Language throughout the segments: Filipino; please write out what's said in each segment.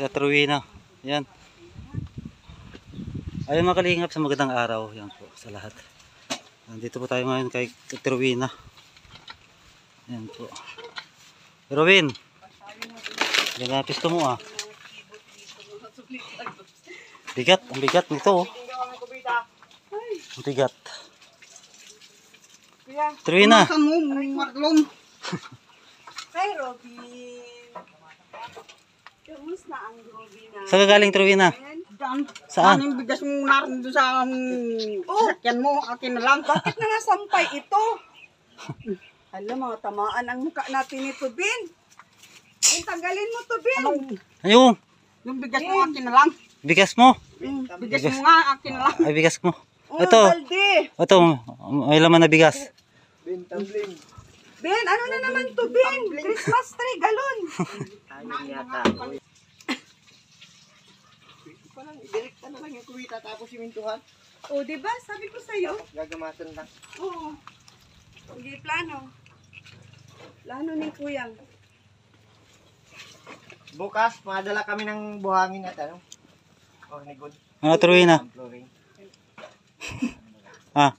Sa Truwina. Yan. Ayun mga kalingap sa magandang araw. Yan po sa lahat. Nandito po tayo ngayon kay Truwina. Yan po. Erwin. Yan pisto mo ah. Bigat. Ang bigat nito oh. Ang bigat. Kuya, Truwina. Saan mo, Robin. Kamusta ang Robin na? Saan ka galing? Daan. Saan? Ano yung bigas mo naroon doon sa um, sasakyan mo? Akin na lang. Bakit na nga sampay ito? Alam, mga tamaan ang mukha natin ni Tubin. Yung tanggalin mo, Tubin. Ayun. yung bigas mo akin na lang. Bigas mo. Bigas mo nga akin na lang. Ay bigas mo. Oh, Ito. Balde. Ito. May laman na bigas. Ben, ano na naman to, Ben? Christmas tree, galon. Direkta na lang yung kuwita tapos simintuhan. O, di ba? Sabi ko sa'yo. Gagamasan lang. Oo. Hindi plano. Plano ni Kuyang. Bukas, madala kami ng buhangin at ano? Oh, ni good. Ano Truwina? Flooring. Ah.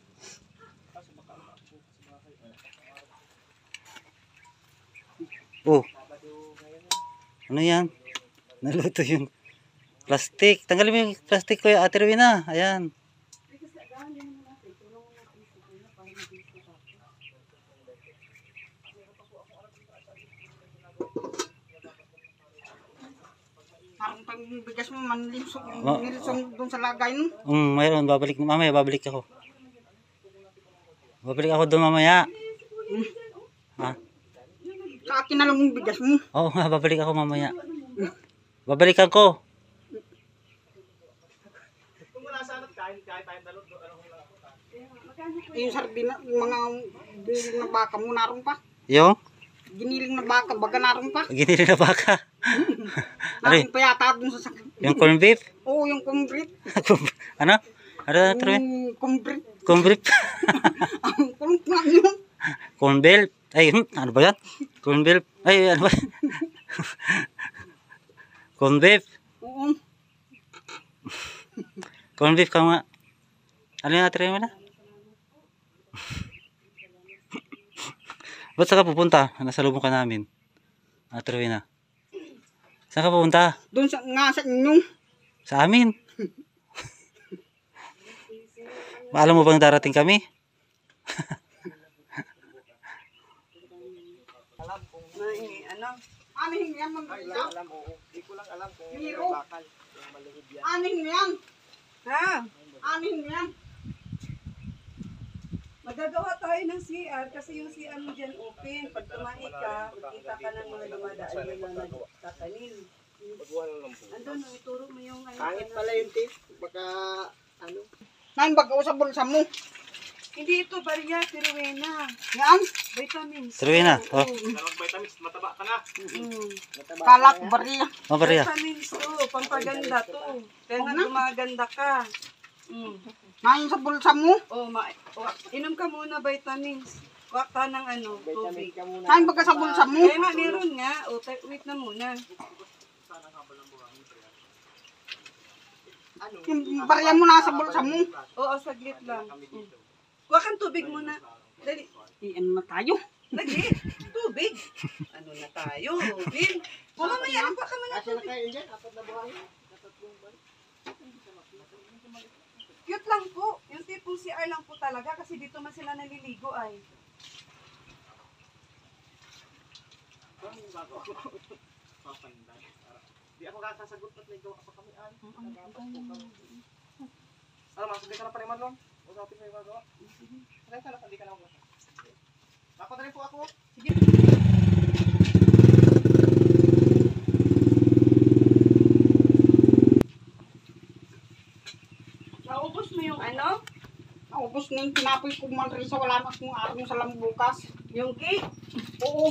Oh. Ano yan? Naluto yung plastic. Tanggalin mo yung plastic ko, Ate Rowena. Ayan. Parang pang bigas mo manlinsong, Ma- doon sa lagay mo. Um, mayroon. Babalik. Mamaya, babalik ako. Babalik ako doon mamaya. Ha? Sa akin na lang yung bigas mo. Oo nga, babalik ako mamaya. Babalikan ko. Yung sardina, yung mga giniling na baka mo naroon pa. Yung? Giniling na baka, baga naroon pa. Ginili na baka. Naroon pa yata doon sa sakit. Yung corn beef? Oo, yung kumbrip. ano? Ano na Rowena? Yung kumbrip. Corn beef? Ang kulong nga yun. corn beef? Ay, hmm, ano ba yan? Corn beef? Ay, ano ba? corn beef? Oo. Corn beef ka nga. Ano yung Ate Rowena? Ba't saan ka pupunta? Nasa lubong ka namin. Ate Rowena. Saan ka pupunta? Doon sa, nga sa inyo. Sa amin. Alam mo bang darating kami? Ay, ano? Aning yan, mga isa. Alam mo, hindi ko lang alam kung Miro. bakal. Yung malihid yan. Aning yan. Ha? Aning yan. Magagawa tayo ng CR kasi yung CR mo dyan open. Pag tumahi ka, makita ka ng mga dumadaan nila na nagtatanim. Andun, no, ituro mo yung ano. Pangit pala yung tip. Baka, ano, Nain baga sa bulsa mo. Hindi ito bariya, Tiruena. Yan. Vitamins. Si Rowena, oh. vitamins, mataba ka na. Mm. Kalak bariya. Oh, Maria. Vitamins to, pampaganda to. Kaya nga gumaganda ka. Mm. Nain sa bulsa mo. Oh, ma oh, inom ka muna vitamins. Ka ng ano, tubig. Nain baga sa bulsa mo. Kaya nga meron nga. O, oh, wait na muna. Yung bariya mo nasa bulsa mo. Oo, saglit lang. Mm. Huwag kang tubig muna. Dali. Iyan na tayo. Lagi. Tubig. Ano na tayo, Robin? O, mamaya, pa ka muna Kasi na tubig. kayo dyan, apat na buhangin. Cute lang po. Yung tipong CR lang po talaga kasi dito man sila naliligo ay. Di ako kakasagot at may gawa pa kami an. Ano, masabay ka na pa rin Marlon? Usapin mo yung magawa. Kaya ka na, hindi ka na ako. Ako na rin po ako. Naubos mo yung ano? Naubos na yung pinapoy ko man rin sa wala na akong araw sa lang bukas. Yung cake. Oo.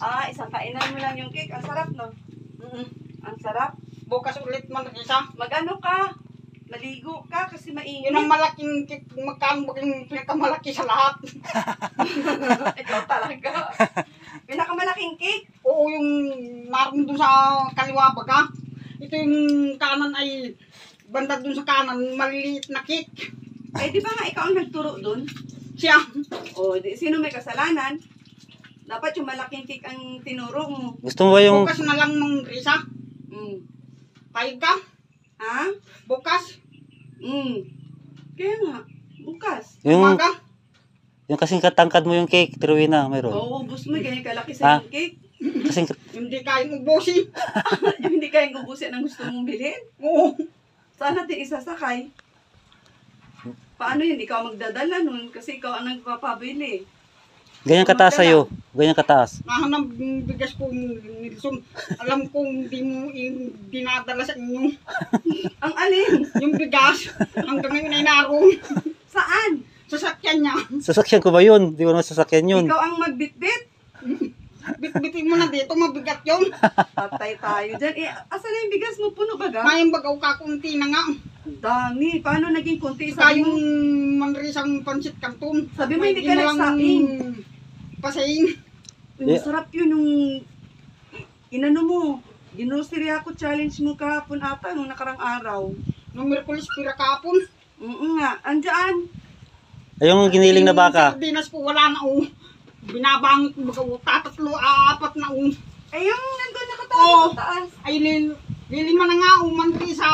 Ah, isang kainan mo lang yung cake. Ang sarap, no? Mm-mm. Ang sarap. Bukas ulit man rin isa. Magano ka? Maligo ka kasi mainit. Yun ang malaking cake. Magkano ba yung pinakamalaki sa lahat? Ikaw talaga. Pinakamalaking cake. Oo, yung naroon doon sa kaliwa baga. Ito yung kanan ay banda dun sa kanan, maliliit na cake. Eh, di ba nga ikaw ang nagturo doon? Siya, O, di, sino may kasalanan? Dapat yung malaking cake ang tinuro mo. Gusto mo ba yung... bukas na lang mong Risa. Mm. Payag ka, Ha? bukas, Mm. Kaya nga, bukas. Yung, umaga. yung kasing katangkad mo yung cake, Terwina, mayroon. Oo, ubus mo, ganyan kalaki sa yung cake. Kasing, Hindi kayang ubusin. Hindi kayang ubusin ang gusto mong bilhin. Oo. Saan natin isasakay? Paano yun? Ikaw magdadala nun kasi ikaw ang nagpapabili. ganyan kataas sa'yo. Ganyan kataas. Nahanap yung bigas ko, Nilson. Alam kong hindi mo yung dinadala sa inyo. Ang alin? Yung bigas, hanggang ngayon ay naroon. Saan? Sasakyan niya. Sasakyan ko ba yun? Di ko naman sasakyan yun. Ikaw ang magbitbit? Bit-bitin mo na dito, mabigat yun. Patay tayo dyan. Eh, asan na yung bigas mo? Puno ba ga? Mayang bagaw ka kunti na nga. Dami. Paano naging konti? Sabi yung mo, manrisang pansit kanton. sabi mo hindi ka nagsaing. Pasaing. Yung Masarap yun nung inano mo. Ginosiri ako challenge mo kahapon ata nung nakarang araw. Nung Merkulis pira kapon. Oo nga. Andyan. Ay, yung giniling na baka. Sardinas po wala na oh. Binabangit ko bagaw. Tatatlo, apat na oh. Eh, yung nandun nakatawa sa taas. Ay lil, lilima na nga oh, manrisa. Yung nandoon.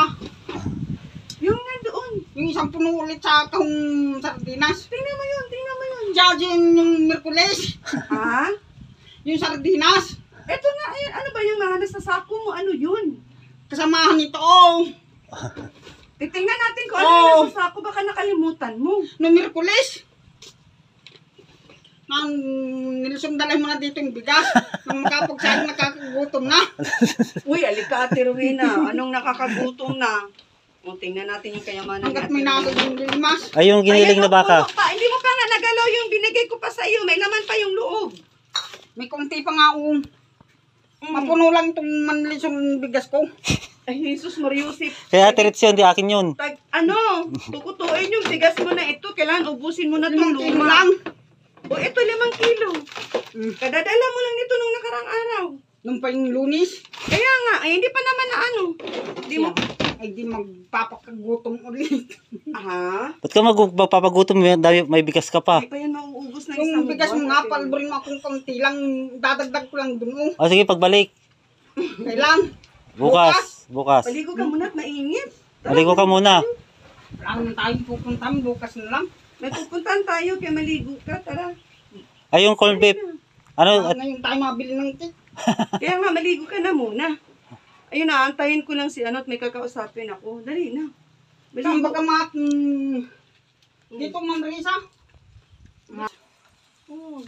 Puno ulit sa kahong sardinas. Tingnan mo yun, tingnan mo yun. Judging yung Merkulis. Ha? Yung sardinas. Eto nga, ayun. Ano ba yung mga nasa sako mo? Ano yun? Kasamahan nito oh. Titingnan natin kung ano Oo. yung nasa sako. Baka nakalimutan mo. Nung Merkulis. Nang Nilson dalay mo na dito yung bigas. Nang makapagsahin nakakagutom na. Uy, alika, Ate Rowena. Anong nakakagutom na? O, tingnan natin yung kayamanan Hanggat nalog Rowena. yung limas. Ay, yung giniling Ayan, na baka. puno Pa. Hindi mo pa nga nagalaw yung binigay ko pa sa iyo. May laman pa yung loob. May konti pa nga oh. Mapuno lang itong manlisong bigas ko. Ay, Jesus Mariusip. Kaya Ate Ritz yun, di akin yun. Tag, ano, tukutuin yung bigas mo na ito. Kailangan ubusin mo na itong Limang kilo luma. lang. O, ito limang kilo. Mm. Kadadala mo lang nito nung nakarang araw. Nung pa yung lunis, Kaya nga, ay hindi pa naman na ano. Hindi mo, ay di magpapakagutom ulit. aha. Ba't ka mag- magpapagutom may, dami- may bigas ka pa? Hindi pa yan mauubos ng isang Yung bigas mo nga, Ate palburin mo akong konti lang. Dadagdag ko lang dun oh. O sige, pagbalik. Kailan? Bukas. Bukas. Paligo ka muna at mainit. Maligo ka muna. Wala naman tayong pupuntahan, bukas na lang. May pupuntahan tayo kaya maligo ka. Tara. Ay, yung corned beef. Ano? Wala ngayon tayo mabili ng cake. Kaya nga, maligo ka na muna. Ayun na, antayin ko lang si ano at may kakausapin ako. Dali na. Isang Maligo. bagamat, mm, dito Ma'am Risa, Oo.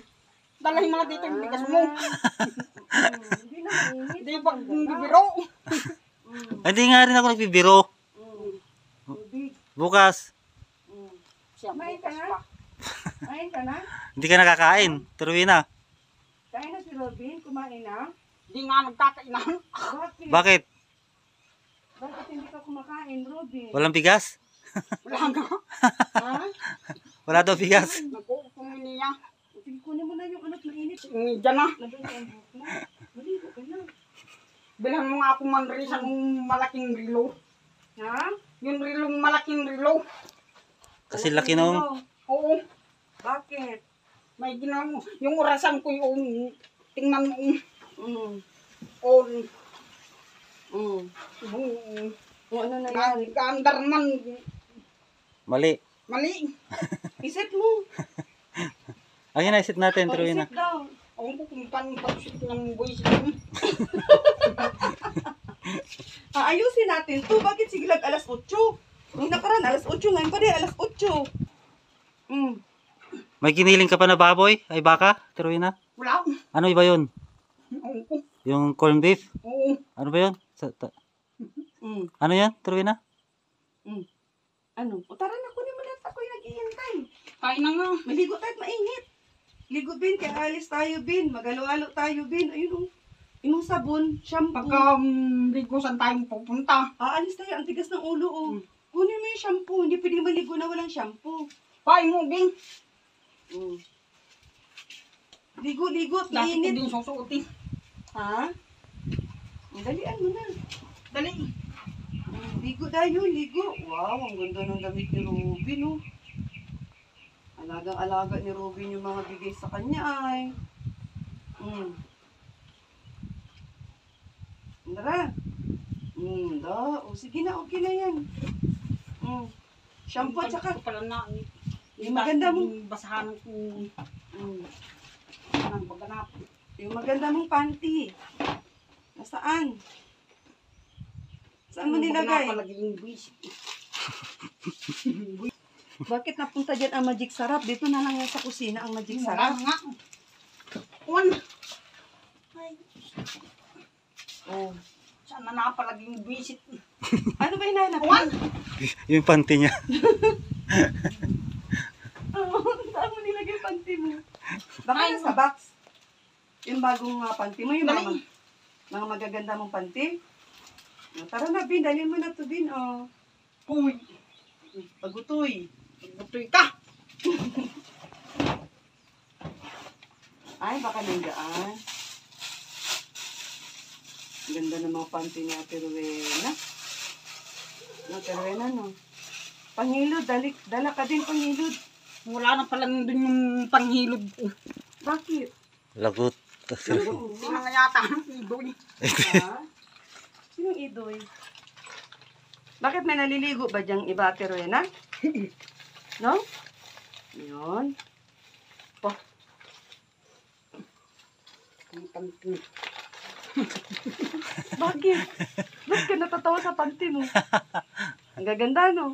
dalahin mo na dito yung bigas mo. Hindi na. Hindi pag bibiro. Ay, Hindi nga rin ako nagbibiro. Mm. Tubig. Bukas. Siya, ka bukas na? pa. Kain ka na? Hindi ka nakakain. Turuin na. Na si Robin? Kumain na? Hindi nga nagkakainan. Bakit? Bakit? Bakit hindi ka kumakain, Robin? Walang bigas? Wala nga. Ha? Wala daw bigas. Nag-uupong niya. Sige, kunin mo na yung anot mainit. Mm, Diyan na. Sa. Maligo ka na. Bilhan mo nga ako man Risa ng malaking rilo. Ha? Yung rilong malaking rilo. Kasi laki nung... Oo. Bakit? May ginawa mo. Yung orasan ko yung tingnan mo. Mm. On. Mm. Kung ano nangyari? nag-andar man. Mali. Mali. Isip mo. Ang inaisip natin, O, Turuin na. isip daw. Ako ko kung paano pag-shoot ng ko. Aayusin natin to. Bakit siglag alas 8? Nung nakaraan, alas 8 ngayon pa din, alas 8. Mm. May giniling ka pa na baboy? Ay baka? Turuin na. Wala. Ano iba yun? Oo. Yung corned beef? Oo. Ano ba yun? Sa, ta- Mm. ano yan? Turuin na? Mm. Ano? O tara na, kunin mo lahat. Ako'y nag-iintay. Kain na nga. Maligo tayo at mainit. Ligo, Bin. Kaya alis tayo, Bin. Magalo-alo tayo, Bin. Ayun, oh. Yung sabon, shampoo. Pagka um, ligo saan tayo pupunta. Aalis tayo. Ang tigas ng ulo, oh. Kunin mo yung shampoo. Hindi pwede maligo na walang shampoo. Kain mo, Bing. Mm. Ligo, ligo. at Dati ko Mainit. din susuotin. Ha? Ang dalian mo na. Dali. Ligo tayo, ligo. Wow, ang ganda ng damit ni Ruby, no? Alagang-alaga ni Ruby yung mga bigay sa kanya ay. Mm. Tara. Mm, da. O, sige na, okay na yan. Mm. Shampoo at saka. Ito pala na. Yung maganda mo. Yung basahan ng Mm. Ng pagganap. Yung maganda mong panty. Nasaan? Saan mo nilagay? Bakit napunta dyan ang Magic Sarap? Dito na lang yan sa kusina ang Magic Sarap. Wala nga. One. Oh. Sana na palagi yung buwis. Ano ba hinahanap? One. Yung panty niya. Saan mo nilagay yung panty mo? Baka nasa box. Yung bagong mga panty mo, yung mga, Dali. mga magaganda mong panty. Oh, Tara na, Bin. Dalhin mo na to, Bin. Oh. Puy. Pagutoy. Butoy ka. Ay, baka nandiyan. Ganda ng mga panty ni Ate Rowena. No, Ate Rowena, no? Pangilod, dali, dala ka din pangilod. Wala na pala dun yung panghilod ko. Bakit? Lagot. Hindi na nga yata ang idoy. Ha? Sinong idoy? Bakit may naliligo ba diyang iba, Ate Rowena? No? Yun. Ang panty. Bakit? Ba't ka natatawa sa panty mo? Ang gaganda, no?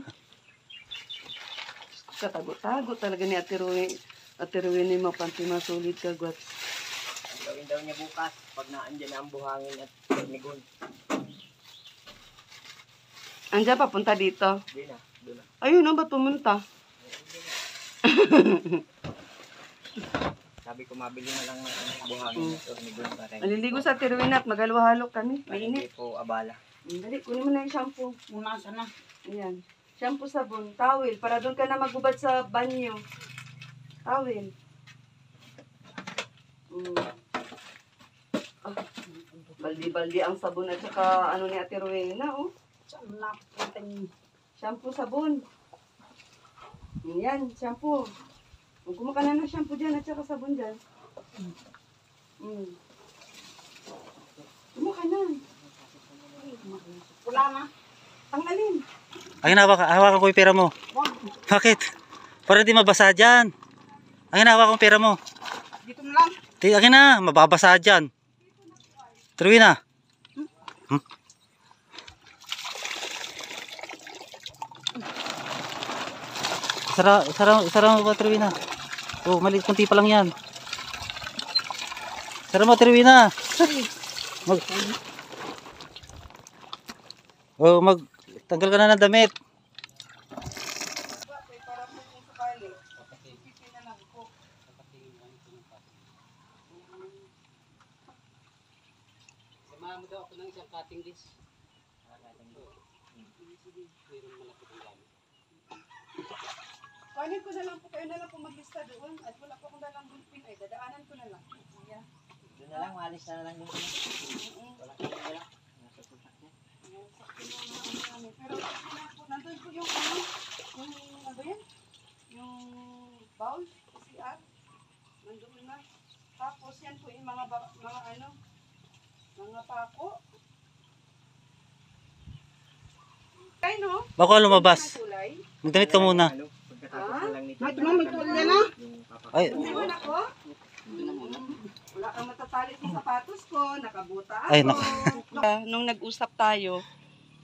Katago-tago talaga ni Ate Rowena. Ate Rowena yung mga panty masulit ka, Gwat. Ang gawin daw niya bukas pag naandyan na ang buhangin at nigon. Andiyan, papunta dito. Hindi na. Doon na. Ayun, no, ba't pumunta? Sabi ko mabili na lang ng buhangin at nigon para Maliligo sa Ate Rowena at magalwahalo kami. Mainit. hindi po abala. Dali, kunin mo na yung shampoo. Muna sana. Ayan. Shampoo, sabon, towel. Para doon ka na magubad sa banyo. Towel. Mm. Ah, baldi-baldi ang sabon at saka ano ni Ate Rowena, oh. Shampoo, sabon. Yan, shampoo. Ka na ng shampoo dyan at saka sabon dyan. Mm. Kumuha ka na. Wala na. Ang alin. Ay, hawakan, hawakan ko yung pera mo. Bakit? Para di mabasa dyan. Ay, hawakan ko yung pera mo. Dito na lang. Di, akin na, mababasa dyan. Tuloy na. Hmm? Sara, sara, sara mo ba, Trina? Oh, mali, kunti pa lang yan. Sara mo, Trina. Mag... Oh, mag... Tanggal ka na ng damit. Samahan mo daw ako ng isang cutting disc. Kunin ko na lang po kayo na lang po maglista doon at wala po akong dalang bulpin ay dadaanan ko na lang. Ayan. Doon na lang, maalis na lang yung Mm-mm. Wala ka na lang. Nasa sultak niya. Ayan, sakto na mga ano namin. Pero nandun po yung ano, yung ano yan? Yung bowl, CR. Nandun na. Tapos yan po yung mga, mga ano, mga pako. Ay no? Bako lumabas. Magdamit ka muna. Ano, pagkatapos na lang nito. Tulong, may tulong na. Ay, Hindi mo na ko? Wala kang matatalit sa sapatos ko, nakabuta ako. Ay, naku. Ah, nung nag-usap tayo,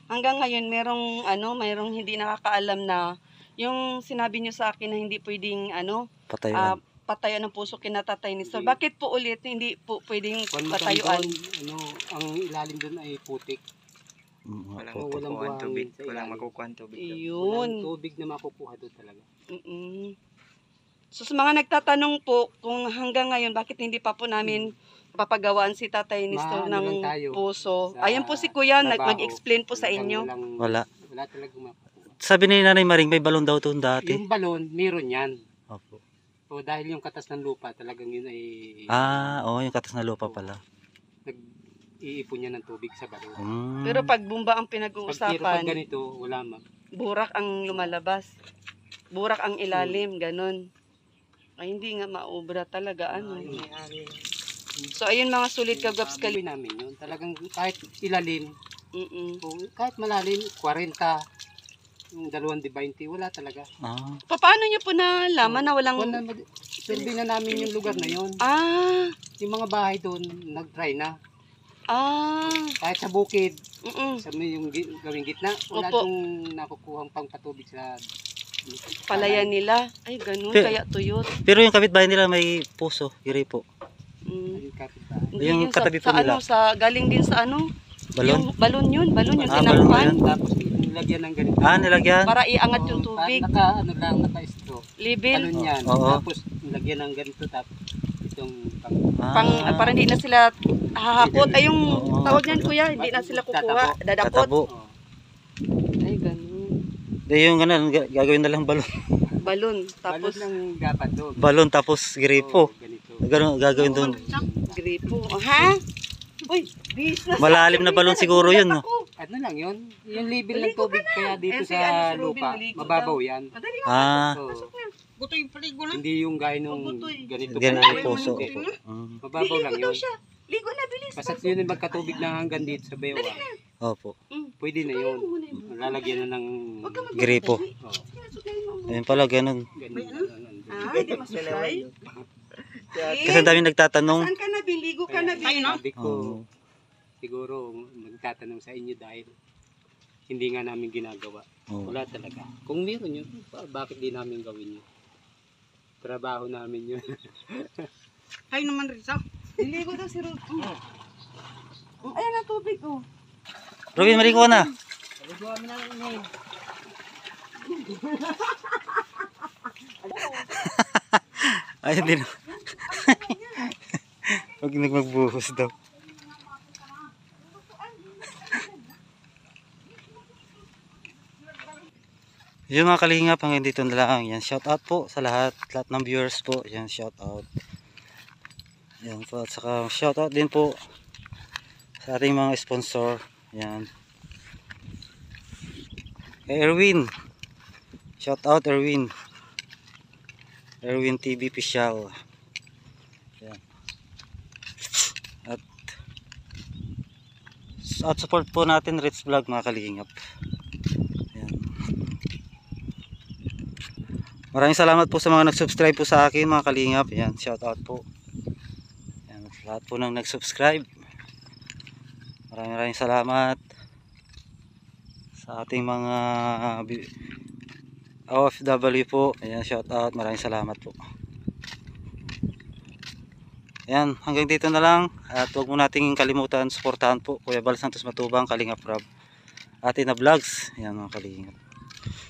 hanggang ngayon merong ano, merong hindi nakakaalam na yung sinabi niyo sa akin na hindi pwedeng ano, ah, patayuan. patayuan ng puso kinatatay ni Sir. Bakit po ulit hindi po pwedeng patayuan? ano, ang ilalim doon ay putik. Mm, Walang opo. walang makukuha tubig. Walang makukuha ang tubig. doon. Iyon. Walang tubig na makukuha doon talaga. Mm-mm. So sa mga nagtatanong po kung hanggang ngayon bakit hindi pa po namin papagawaan si Tatay Nestor Maano ng tayo puso. sa Ayan po si Kuya, nag- trabaho. mag-explain po sa inyo. Walang, Wala. Wala talagang makukuha. Sabi ni Nanay Maring, may balon daw doon dati. Yung balon, meron yan. Opo. So dahil yung katas ng lupa, talagang yun ay Ah, oo, yung katas na lupa pala. nag, iipon niya ng tubig sa balon. Mm. Pero pag bumba ang Pag, pero pag pinag-uusapan, ganito, wala ma. burak ang lumalabas. Burak ang ilalim, ganun. Ay, hindi nga maubra talaga, ano. Ay. So, ayun mga sulit kagaps kali. Namin yun. Talagang kahit ilalim, Mm-mm. kung kahit malalim, 40, yung dalawang di 20, wala talaga. Ah. Paano nyo po nalaman na walang... Wala, survey na namin yung lugar na yun. Ah, Yung mga bahay doon, nag-try na. ah, Kahit sa bukid, mm sa may yung gawing gitna, wala Opo. dong nakukuhang pangpatubig sa palayan nila. Ay, ganun, Pe- kaya tuyot. Pero yung kapitbahay nila may puso, iri po. Mm. Yung kapitbahay. Hindi Yung yun sa, katabi po sa nila. ano, sa galing din sa ano, Balon? yung balon yun, balon yung Ah, balon ba tinakpan. yun? Tapos nilagyan ng ganito. Ah, nilagyan? Para iangat yung tubig. Naka, ano lang, naka-straw. Libil. Ano yan. Oo. Tapos nilagyan ng ganito. Tapos itong pang... Ah. Pang, para hindi na sila hahakot. Ay, yung tawag niyan kuya, hindi na sila kukuha. Dadapot. Tatabo. Oh. Di yung ganun, ga- gagawin na lang balon. Balon. Tapos Tapos, lang dapat doon. Balon tapos gripo. Ganito. Ganun, gagawin doon. gripo. Oh, ha? Uy, na. Malalim na balon siguro yun, no? Ano lang yun? Yung level ng tubig kaya dito Eh, sa lupa, mababaw yan. Ah. Gutoy paligo na. hindi yung gaya nung Butoy. ganito. yung puso. Hindi. Opo. Mm. Mababaw lang yun. Ligo na, bilis. Basta yun yung magkatubig na hanggang dito sa bewa. Opo. Pwede na yun. Lalagyan na ng... Gripo. Oh, na. Ayun pala, ganun. ganun. Ah, hindi masuklay. Kasi ang dami nagtatanong. Saan ka na, Bin? Ligo ka na, Bin. Ayun na. Sabi ko, siguro magtatanong sa inyo dahil hindi nga namin ginagawa. Oo. Wala talaga. Kung meron yun, ba- bakit di namin gawin yun? Trabaho namin yun. Ay naman Risa. Niligo daw si Rod. Mm. Mm, Ayan ang tubig, oh. Robin, maligo ka na. Ayun din. Huwag nagmagbuhos daw. Yun mga kalingap, hanggang dito na lang. Yan, shout out po sa lahat, lahat ng viewers po. Yan, shout out. Yan po, at saka shout out din po sa ating mga sponsor. Yan. Kay Erwin. Shout out Erwin. Erwin TV Official. Yan. At at support po natin Ritz Vlog mga kalingap. Maraming salamat po sa mga nag-subscribe po sa akin mga kalingap. Yan, shout out po. Lahat po nang nag-subscribe. Maraming maraming salamat sa ating mga OFW po. Ayan, shout out. Maraming salamat po. Ayan, hanggang dito na lang. At huwag mo nating kalimutan, suportahan po. Kuya Bal Santos Matubang, Kalingap Rob. Atin na vlogs. Ayan mga kalingap.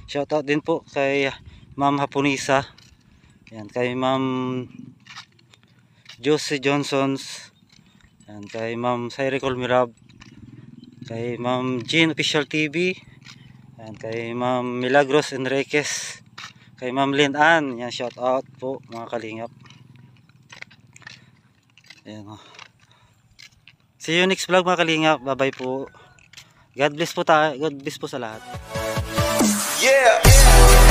Shout out din po kay Ma'am Hapunisa. Ayan, kay Ma'am Josie Johnsons. Ayan, kay Ma'am Sairi Colmirab. Kay Ma'am Jean Official TV. Ayan, kay Ma'am Milagros Enriquez. Kay Ma'am Lynn Ann. Yan, shout out po mga kalingap. Ayan o. See you next vlog mga kalingap. Bye bye po. God bless po tayo. God bless po sa lahat. Yeah.